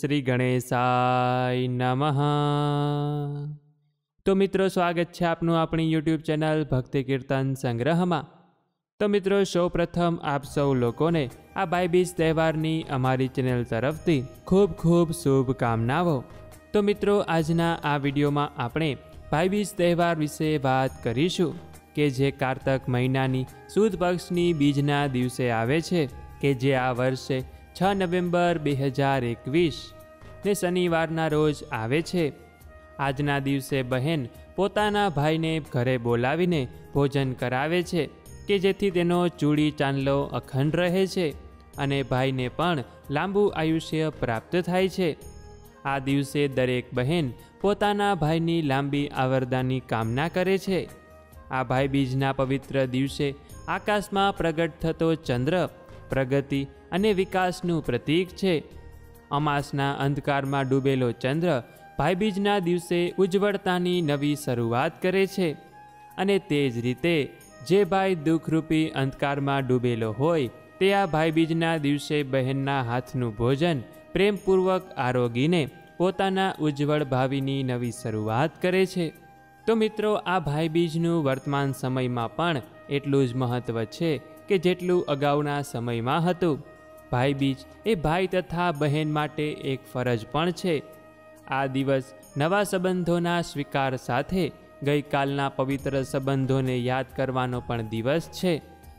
શ્રી ગણેશાય નમઃ. તો મિત્રો, સ્વાગત છે આપનું આપણી યુટ્યુબ ચેનલ ભક્તિ કીર્તન સંગ્રહમાં. તો મિત્રો, સૌપ્રથમ આપ સૌ લોકોને આ ભાઈબીજ તહેવારની અમારી ચેનલ તરફથી ખૂબ ખૂબ શુભકામનાઓ. તો મિત્રો, આજના આ વિડીયોમાં આપણે ભાઈબીજ તહેવાર વિશે વાત કરીશું કે જે કારતક મહિનાની સુદ પક્ષની બીજના દિવસે આવે છે, કે જે આ વર્ષે છ નવેમ્બર બે હજાર એકવીસ ને શનિવારના રોજ આવે છે. આજના દિવસે બહેન પોતાના ભાઈને ઘરે બોલાવીને ભોજન કરાવે છે કે જેથી તેનો ચૂડી ચાંદલો અખંડ રહે છે અને ભાઈને પણ લાંબુ આયુષ્ય પ્રાપ્ત થાય છે. આ દિવસે દરેક બહેન પોતાના ભાઈની લાંબી આવરદાની કામના કરે છે. આ ભાઈબીજના પવિત્ર દિવસે આકાશમાં પ્રગટ થતો ચંદ્ર પ્રગતિ અને વિકાસનું પ્રતીક છે. અમાસના અંધકારમાં ડૂબેલો ચંદ્ર ભાઈબીજના દિવસે ઉજ્જવળતાની નવી શરૂઆત કરે છે અને તે જ રીતે જે ભાઈ દુઃખરૂપી અંધકારમાં ડૂબેલો હોય તે આ ભાઈબીજના દિવસે બહેનના હાથનું ભોજન પ્રેમપૂર્વક આરોગીને પોતાના ઉજ્જવળ ભાવિની નવી શરૂઆત કરે છે. તો મિત્રો, આ ભાઈબીજનું વર્તમાન સમયમાં પણ એટલું જ મહત્ત્વ છે કે જેટલું અગાઉના સમયમાં હતું. ભાઈબીજ એ ભાઈ તથા બહેન માટે એક ફરજ પણ છે. આ દિવસ નવા સંબંધોના સ્વીકાર સાથે ગઈકાલના પવિત્ર સંબંધોને યાદ કરવાનો પણ દિવસ છે.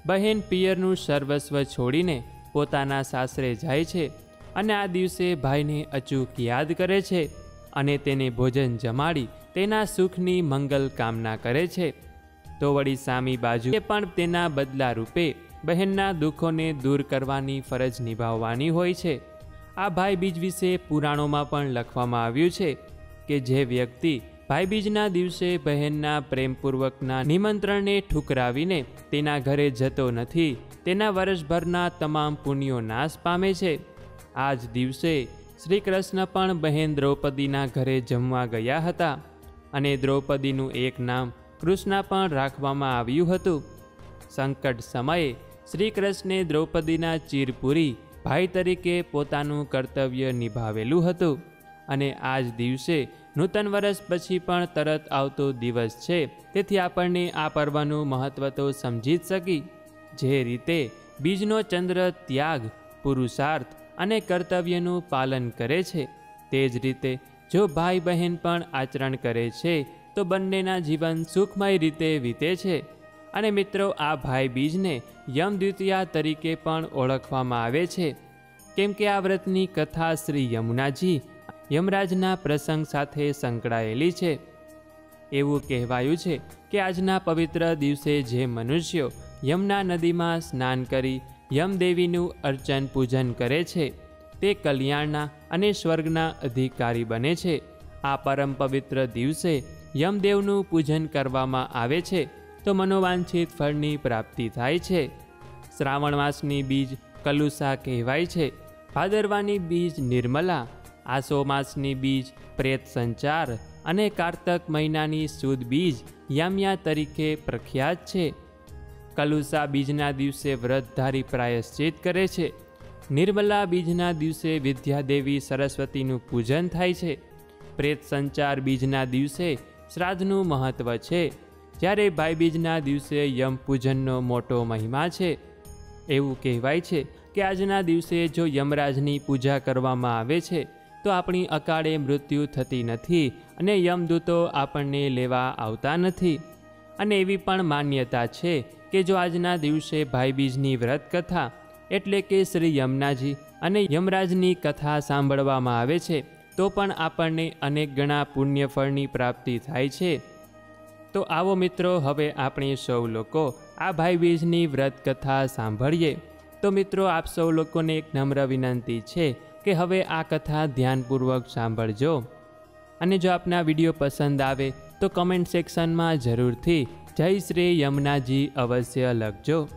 બહેન પિયરનું સર્વસ્વ છોડીને પોતાના સાસરે જાય છે અને આ દિવસે ભાઈને અચૂક યાદ કરે છે અને તેને ભોજન જમાડી તેના સુખની મંગલ કામના કરે છે. તો વળી સામી બાજુએ પણ તેના બદલા રૂપે બહેનના દુઃખોને દૂર કરવાની ફરજ નિભાવવાની હોય છે. આ ભાઈબીજ વિશે પુરાણોમાં પણ લખવામાં આવ્યું છે કે જે વ્યક્તિ ભાઈબીજના દિવસે બહેનના પ્રેમપૂર્વકના નિમંત્રણને ઠુકરાવીને તેના ઘરે જતો નથી, તેના વર્ષભરના તમામ પુણ્યો નાશ પામે છે. આ જ દિવસે શ્રી કૃષ્ણ પણ બહેન દ્રૌપદીના ઘરે જમવા ગયા હતા અને દ્રૌપદીનું એક નામ કૃષ્ણા પણ રાખવામાં આવ્યું હતું. સંકટ સમયે શ્રી કૃષ્ણે દ્રૌપદીના ચીરપુરી ભાઈ તરીકે પોતાનું કર્તવ્ય નિભાવેલું હતું અને આ જ દિવસે નૂતન વર્ષ પછી પણ તરત આવતો દિવસ છે. તેથી આપણને આ પર્વનું મહત્ત્વ તો સમજી જ શકી. જે રીતે બીજનો ચંદ્ર ત્યાગ, પુરુષાર્થ અને કર્તવ્યનું પાલન કરે છે, તે જ રીતે જો ભાઈ બહેન પણ આચરણ કરે છે તો બંનેના જીવન સુખમય રીતે વીતે છે. અને મિત્રો, આ ભાઈ બીજને યમ દ્વિતીયા તરીકે પણ ઓળખવામાં આવે છે. કેમ કે આ વ્રતની કથા શ્રી યમુનાજી યમરાજના પ્રસંગ સાથે સંકળાયેલી છે. એવું કહેવાયું છે કે આજના પવિત્ર દિવસે જે મનુષ્યો યમુના નદીમાં સ્નાન કરી યમદેવીનું અર્ચન પૂજન કરે છે, તે કલ્યાણના અને સ્વર્ગના અધિકારી બને છે. આ પરમ પવિત્ર દિવસે યમદેવનું પૂજન કરવામાં આવે છે, તો મનોવાંછિત ફળની પ્રાપ્તિ થાય છે. શ્રાવણ માસની બીજ કલુસા કહેવાય છે, ભાદરવાની બીજ નિર્મલા, આસો માસની બીજ પ્રેત સંચાર અને કારતક મહિનાની સુદ બીજ યામ્યા તરીકે પ્રખ્યાત છે. કલુસા બીજના દિવસે વ્રતધારી પ્રાયશ્ચિત કરે છે. નિર્મલા બીજના દિવસે વિદ્યાદેવી સરસ્વતીનું પૂજન થાય છે. પ્રેત સંચાર બીજના દિવસે શ્રાદ્ધનું મહત્ત્વ છે. જ્યારે ભાઈબીજના દિવસે યમ પૂજનનો મોટો મહિમા છે, એવું કહેવાય છે કે આજના દિવસે જો યમરાજની પૂજા કરવામાં આવે છે, તો આપણી અકાળે મૃત્યુ થતી નથી અને યમદૂતો આપણને લેવા આવતા નથી. અને એવી પણ માન્યતા છે કે જો આજના દિવસે ભાઈબીજની વ્રત કથા એટલે કે શ્રી યમનાજી અને યમરાજની કથા સાંભળવામાં આવે છે તો પણ આપણને અનેક ગણા પુણ્યફળની પ્રાપ્તિ થાય છે. તો આવો મિત્રો, હવે આપણે સૌ લોકો આ ભાઈ બીજની વ્રત કથા સાંભળીએ. તો મિત્રો, આપ સૌ લોકોને એક નમ્ર વિનંતી છે કે હવે આ કથા ધ્યાનપૂર્વક સાંભળજો. અને જો આપના વીડિયો પસંદ આવે, તો કમેન્ટ સેક્શનમાં જરૂરથી જય શ્રી યમુનાજી અવશ્ય લખજો.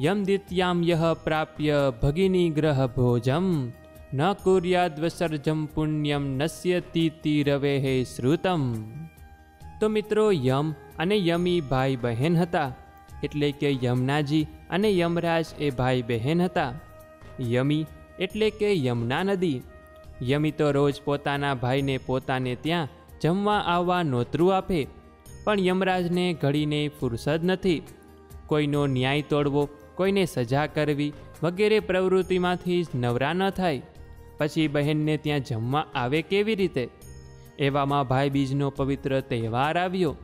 યમ દિત્યામ યહ પ્રાપ્ય ભગિની ગ્રહ ભોજમ. ન કુર્યાદ્વસર્જમ પુણ્યમ નશ્યતી રવે હે શ્રુતમ તો મિત્રો યમ અને યમી ભાઈ બહેન હતા એટલે કે યમનાજી અને યમરાજ એ ભાઈ બહેન હતા યમી એટલે કે યમુના નદી યમી તો રોજ પોતાના ભાઈને પોતાને ત્યાં જમવા આવવા નોતરું આપે પણ યમરાજને ઘડીને ફુરસદ નથી કોઈનો ન્યાય તોડવો કોઈને સજા કરવી વગેરે પ્રવૃત્તિમાંથી જ નવરા ન થાય પછી બહેનને ત્યાં જમવા આવે કેવી રીતે? એવામાં ભાઈ બીજનો પવિત્ર તહેવાર આવ્યો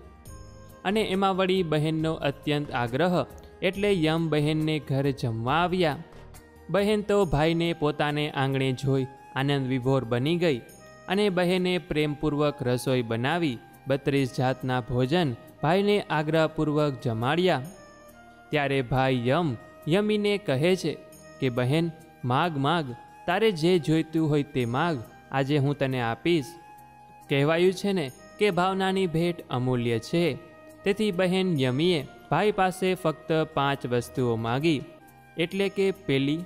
અને એમાં વળી બહેનનો અત્યંત આગ્રહ એટલે યમ બહેનને ઘર જમવા આવ્યા. બહેન તો ભાઈને પોતાને આંગણે જોઈ આનંદ વિભોર બની ગઈ અને બહેને પ્રેમપૂર્વક રસોઈ બનાવી, બત્રીસ જાતના ભોજન ભાઈને આગ્રહપૂર્વક જમાડ્યા. ત્યારે ભાઈ યમ યમીને કહે છે કે, બહેન, માગ માગ તારે જે જોઈતું હોય તે માગ, આજે હું તને આપીશ. કહેવાયું છે ને કે ભાવનાની ભેટ અમૂલ્ય છે. તેથી બહેન યમીએ ભાઈ પાસે ફક્ત પાંચ વસ્તુઓ માગી, એટલે કે પેલી,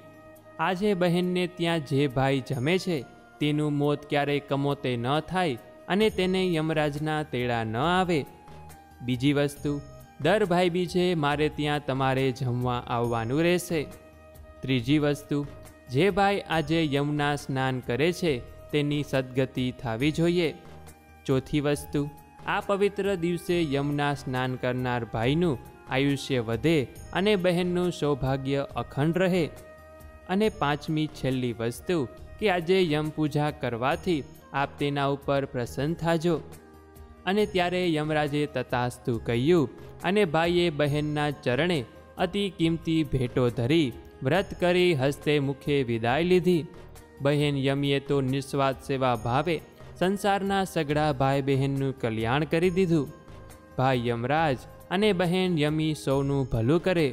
આજે બહેનને ત્યાં જે ભાઈ જમે છે, તેનું મોત ક્યારેય કમોતે ન થાય અને તેને યમરાજના તેડા ન આવે. બીજી વસ્તુ, દર ભાઈ બીજે મારે ત્યાં તમારે જમવા આવવાનું રહેશે. ત્રીજી વસ્તુ જે ભાઈ આજે યમુના સ્નાન કરે છે, તેની સદગતિ થવી જોઈએ. ચોથી વસ્તુ, આ પવિત્ર દિવસે યમુના સ્નાન કરનાર ભાઈનું આયુષ્ય વધે અને બહેનનું સૌભાગ્ય અખંડ રહે. અને પાંચમી છેલ્લી વસ્તુ, કે આજે યમ પૂજા કરવાથી આપ તેના ઉપર પ્રસન્ન થાજો. અને ત્યારે યમરાજે તથાસ્તુ કહ્યું, અને ભાઈએ બહેનના ચરણે અતિ કિંમતી ભેટો ધરી વ્રત કરી હસ્તે મુખે વિદાય લીધી. બહેન યમીએ તો નિસ્વાર્થ સેવા ભાવે સંસારના સગડા ભાઈ બહેનનું કલ્યાણ કરી દીધું. ભાઈ યમરાજ અને બહેન યમી સૌનું ભલું કરે.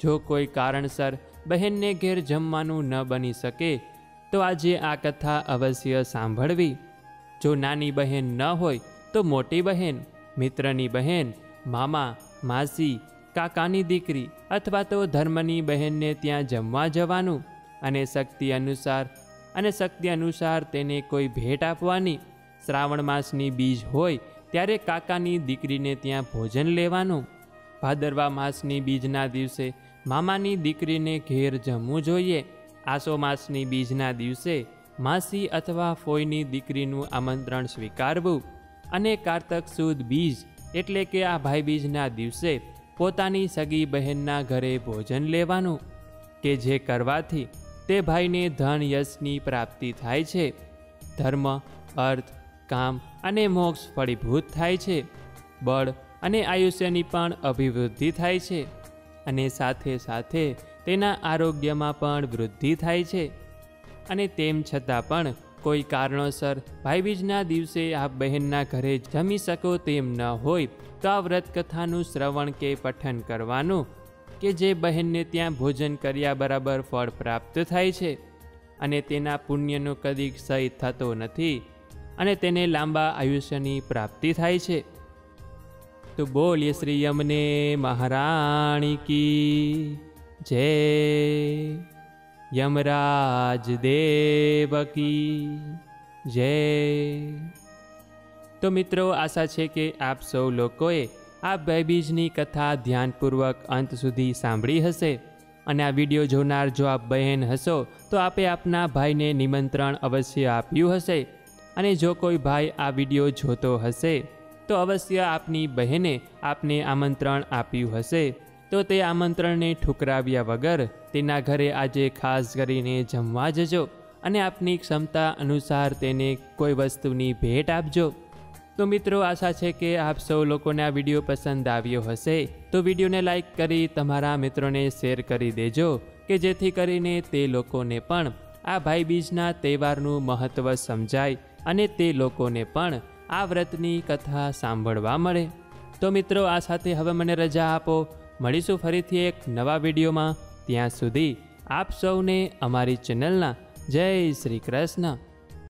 જો કોઈ કારણસર બહેનને ઘેર જમવાનું ન બની શકે, તો આજે આ કથા અવશ્ય સાંભળવી. જો નાની બહેન ન હોય તો મોટી બહેન, મિત્રની બહેન, મામા, માસી કાકાની દીકરી અથવા તો ધર્મની બહેનને ત્યાં જમવા જવાનું અને શક્તિ અનુસાર અને શક્તિ અનુસાર તેને કોઈ ભેટ આપવાની શ્રાવણ માસની બીજ હોય ત્યારે કાકાની દીકરીને ત્યાં ભોજન લેવાનું. ભાદરવા માસની બીજના દિવસે મામાની દીકરીને ઘેર જમવું જોઈએ. આસો માસની બીજના દિવસે માસી અથવા ફોઈની દીકરીનું આમંત્રણ સ્વીકારવું અને કારતક સુદ બીજ એટલે કે આ ભાઈબીજના દિવસે પોતાની સગી બહેનના ઘરે ભોજન લેવાનું કે જે કરવાથી તે ભાઈને ધન યશની પ્રાપ્તિ થાય છે. ધર્મ, અર્થ, કામ અને મોક્ષ ફળીભૂત થાય છે. બળ અને આયુષ્યની પણ અભિવૃદ્ધિ થાય છે અને સાથે સાથે તેના આરોગ્યમાં પણ વૃદ્ધિ થાય છે. અને તેમ છતાં પણ કોઈ કારણોસર ભાઈબીજના દિવસે આપ બહેનના ઘરે જમી શકો તેમ ન હોય, તો આ વ્રત કથાનું શ્રવણ કે પઠન કરવાનું, કે જે બહેનને ત્યાં ભોજન કર્યા બરાબર ફળ પ્રાપ્ત થાય છે, અને તેના પુણ્યનો કદી ક્ષય થતો નથી, અને તેને લાંબા આયુષ્યની પ્રાપ્તિ થાય છે. તો બોલીએ શ્રી યમને મહારાણી કી જય. યમરાજ દેવકી જય. તો મિત્રો, આશા છે કે આપ સૌ લોકોએ આ ભાઈબીજની કથા ધ્યાનપૂર્વક અંત સુધી સાંભળી હશે. અને આ વીડિયો જોનાર જો આપ બહેન હશો, તો આપે આપના ભાઈને નિમંત્રણ અવશ્ય આપ્યું હશે. અને જો કોઈ ભાઈ આ વીડિયો જોતો હશે, તો અવશ્ય આપની બહેને આપને આમંત્રણ આપ્યું હશે. તો તે આમંત્રણને ઠુકરાવ્યા વગર તેના ઘરે આજે ખાસ કરીને જમવા જજો અને આપની ક્ષમતા અનુસાર તેને કોઈ વસ્તુની ભેટ આપજો. તો મિત્રો, આશા છે કે આપ સૌ લોકોને આ વીડિયો પસંદ આવ્યો હશે. તો વિડીયોને લાઈક કરી તમારા મિત્રોને શેર કરી દેજો કે જેથી કરીને તે લોકોને પણ આ ભાઈબીજના તહેવારનું મહત્ત્વ સમજાય અને તે લોકોને પણ આ વ્રતની કથા સાંભળવા મળે. તો મિત્રો, આ સાથે હવે મને રજા આપો. મળીશું ફરીથી એક નવા વિડીયોમાં. ત્યાં સુધી આપ સૌને અમારી ચેનલના જય શ્રી કૃષ્ણ.